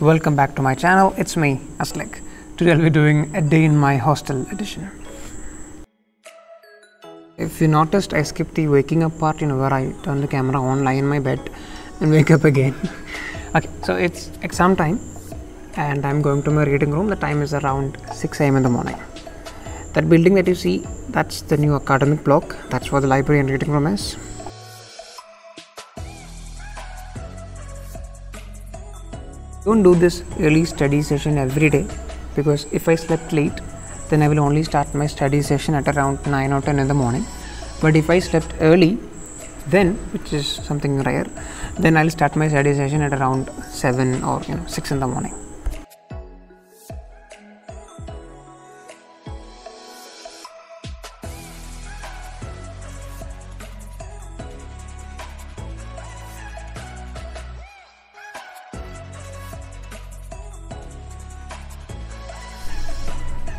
Welcome back to my channel. It's me, Aslack. Today I'll be doing a day in my hostel edition. If you noticed, I skipped the waking up part, you know, where I turn the camera on, lie in my bed, and wake up again. okay, so it's exam time, and I'm going to my reading room. The time is around 6 am in the morning. That building that you see, that's the new academic block. That's where the library and reading room is. Don't do this early study session every day because if I slept late, then I will only start my study session at around 9 or 10 in the morning. But if I slept early, then which is something rare, then I'll start my study session at around 7 or you know 6 in the morning.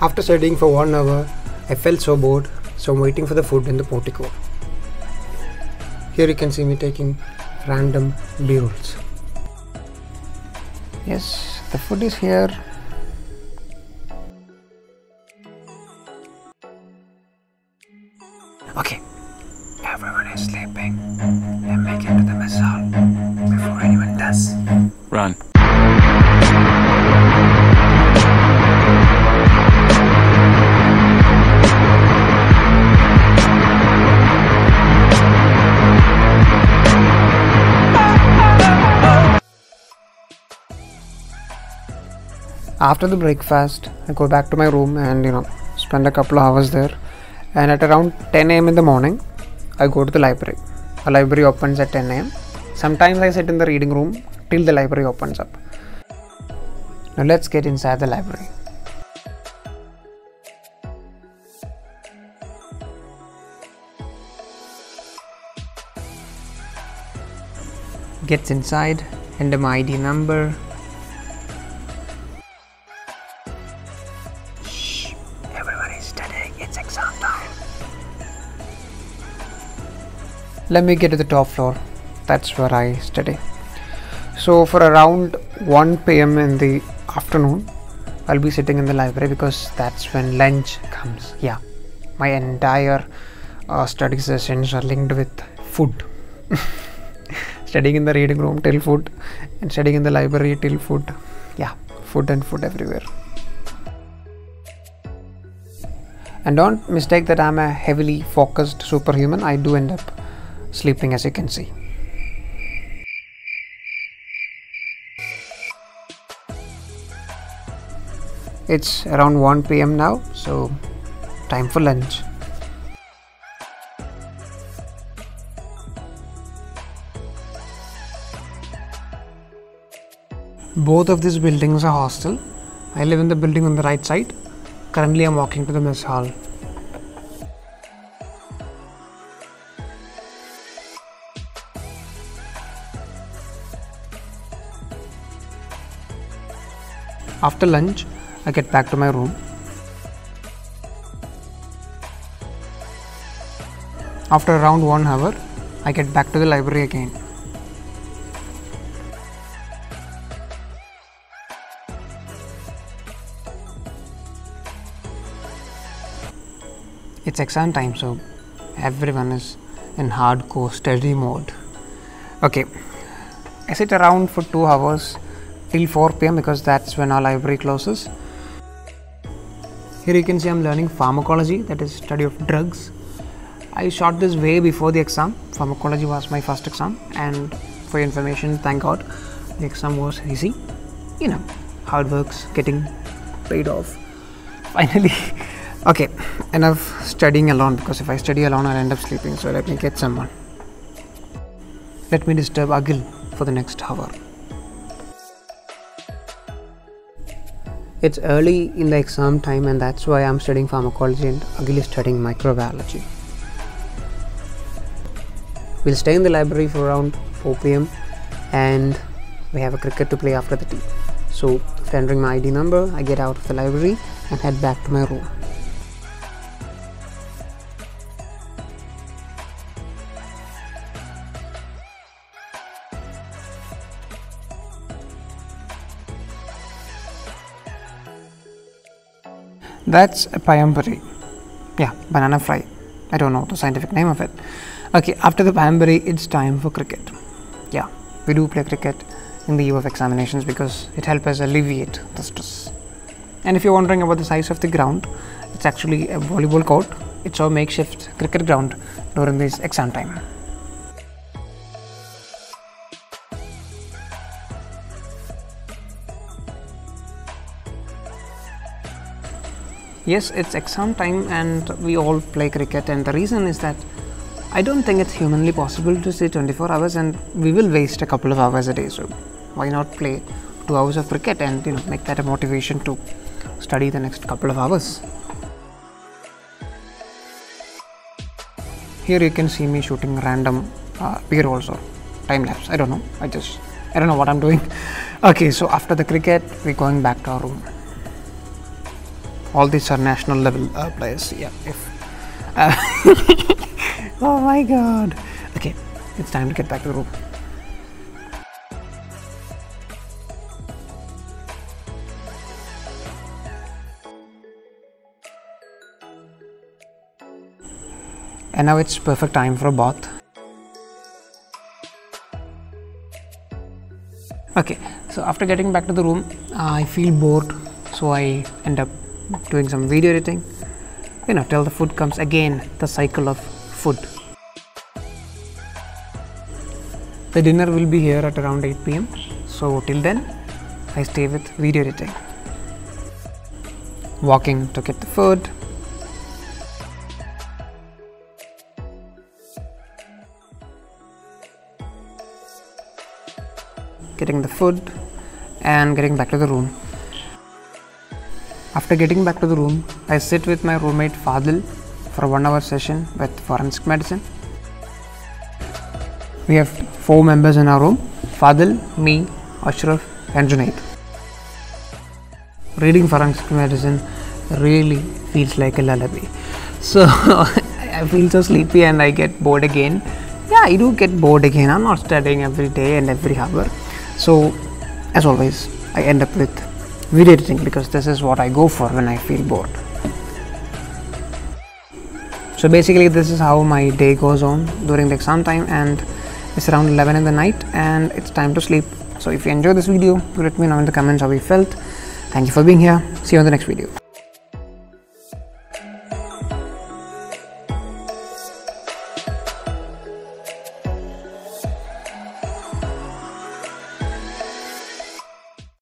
After studying for one hour, I felt so bored, so I'm waiting for the food in the portico. Here you can see me taking random B-rolls. Yes, the food is here. After the breakfast i go back to my room and you know spend a couple of hours there. And at around 10 am in the morning i go to the library. The library opens at 10 am sometimes i sit in the reading room till the library opens up. Now let's get inside the library. Gets inside enter my id number Let me get to the top floor. That's where I study. So, for around 1 pm in the afternoon, I'll be sitting in the library because that's when lunch comes. Yeah, my entire uh, study sessions are linked with food. studying in the reading room till food, and studying in the library till food. Yeah, food and food everywhere. And don't mistake that I'm a heavily focused superhuman. I do end up sleeping, as you can see. It's around 1 pm now, so time for lunch. Both of these buildings are hostel. I live in the building on the right side. Currently, I'm walking to the mess hall. After lunch, I get back to my room. After around one hour, I get back to the library again. It's exam time, so everyone is in hardcore study mode. Okay, I sit around for two hours till 4 pm because that's when our library closes. Here you can see I'm learning pharmacology, that is study of drugs. I shot this way before the exam. Pharmacology was my first exam, and for your information, thank God, the exam was easy. You know, hard works getting paid off. Finally, okay, enough studying alone because if I study alone, I'll end up sleeping. So let me get someone. Let me disturb Agil for the next hour. It's early in the exam time, and that's why I'm studying pharmacology and Agil is studying microbiology. We'll stay in the library for around 4 pm and we have a cricket to play after the tea. So, after entering my ID number, I get out of the library and head back to my room. That's a payambari. Yeah, banana fry. I don't know the scientific name of it. Okay, after the payambari, it's time for cricket. Yeah, we do play cricket in the eve of examinations because it helps us alleviate the stress. And if you're wondering about the size of the ground, it's actually a volleyball court. It's our makeshift cricket ground during this exam time. Yes, it's exam time and we all play cricket, and the reason is that I don't think it's humanly possible to stay 24 hours and we will waste a couple of hours a day. So, why not play two hours of cricket and you know make that a motivation to study the next couple of hours? Here you can see me shooting random uh, also time lapse. I don't know. I just I don't know what I'm doing. Okay, so after the cricket, we're going back to our room all these are national level uh, players yeah if uh, oh my god. Okay it's time to get back to the room. And now it's perfect time for a bath. Okay so after getting back to the room i feel bored so i end up doing some video editing. You know till the food comes again the cycle of food. The dinner will be here at around 8 pm so till then i stay with video editing. Walking to get the food. Getting the food and getting back to the room after getting back to the room, I sit with my roommate Fadil for a one hour session with forensic medicine. We have four members in our room Fadil, me, Ashraf, and Junaid. Reading forensic medicine really feels like a lullaby. So I feel so sleepy and I get bored again. Yeah, I do get bored again. I'm not studying every day and every hour. So, as always, I end up with video editing because this is what I go for when I feel bored. So basically this is how my day goes on during the exam time and it's around 11 in the night and it's time to sleep. So if you enjoyed this video, let me know in the comments how you felt. Thank you for being here. See you on the next video.